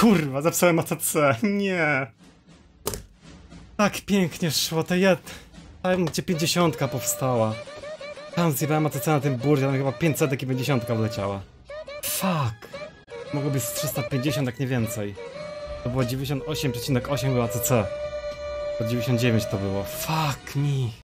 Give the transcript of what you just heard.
Kurwa, zepsułem ATC. Nie. Tak pięknie szło, to ja... Tam gdzie 50 powstała. Tam zjebałem ATC na tym burdzie, tam chyba 500 i 50 wleciała. Fuck. Mogło być z 350, jak nie więcej. To było 98,8 było ACC. To 99 to było. Fuck me.